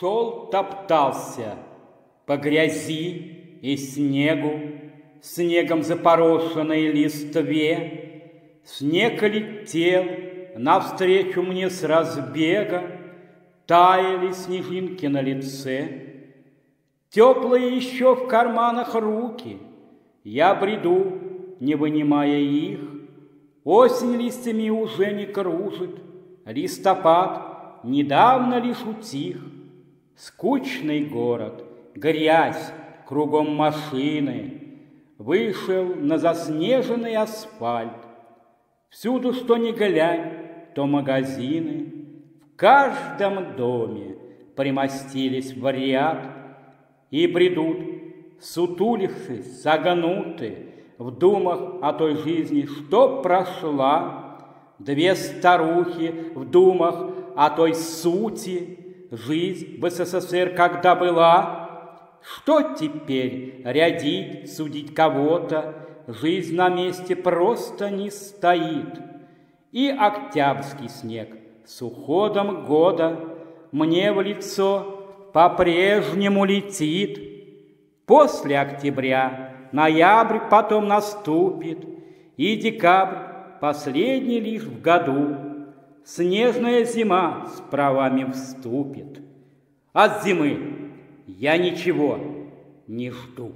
топтался по грязи и снегу, снегом запорошенной листве, снег летел навстречу мне с разбега, таяли снежинки на лице. Теплые еще в карманах руки, я бреду, не вынимая их. Осень листьями уже не кружит, листопад недавно лишь утих. Скучный город, грязь, кругом машины, Вышел на заснеженный асфальт. Всюду, что ни глянь, то магазины, В каждом доме примостились в ряд И бредут, сутулившись, согнуты, В думах о той жизни, что прошла, Две старухи в думах о той сути, Жизнь в СССР когда была, что теперь рядить, судить кого-то, Жизнь на месте просто не стоит. И октябрьский снег с уходом года Мне в лицо по-прежнему летит. После октября ноябрь потом наступит, И декабрь последний лишь в году. Снежная зима с правами вступит. От зимы я ничего не жду.